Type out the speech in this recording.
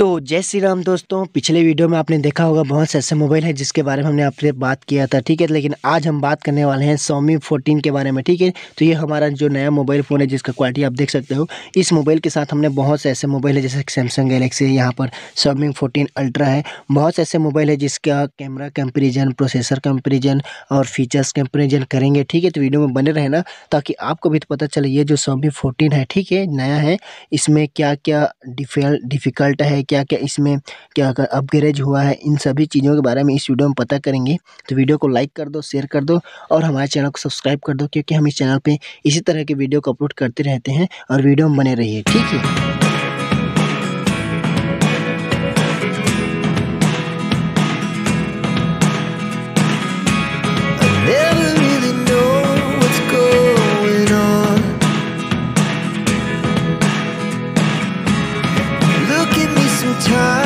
तो जय श्री राम दोस्तों, पिछले वीडियो में आपने देखा होगा बहुत से ऐसे मोबाइल हैं जिसके बारे में हमने आपसे बात किया था, ठीक है? लेकिन आज हम बात करने वाले हैं सोमी फोर्टीन के बारे में, ठीक है? तो ये हमारा जो नया मोबाइल फ़ोन है जिसका क्वालिटी आप देख सकते हो, इस मोबाइल के साथ हमने बहुत से ऐसे मोबाइल है जैसे सैमसंग गैलेक्सी है, यहाँ पर सोमी फोर्टीन अल्ट्रा है, बहुत से ऐसे मोबाइल है जिसका कैमरा कंपेरिजन प्रोसेसर कंपेरिजन और फीचर्स कंपेरिजन करेंगे, ठीक है? तो वीडियो में बने रहना ताकि आपको भी तो पता चले ये जो सोमी फोर्टीन है, ठीक है? नया है, इसमें क्या क्या डिफ़िकल्ट है क्या क्या इसमें क्या क्या अपग्रेज हुआ है, इन सभी चीज़ों के बारे में इस वीडियो में पता करेंगे। तो वीडियो को लाइक कर दो शेयर कर दो और हमारे चैनल को सब्सक्राइब कर दो, क्योंकि हम इस चैनल पर इसी तरह के वीडियो को अपलोड करते रहते हैं और वीडियो में बने रहिए, ठीक है? time.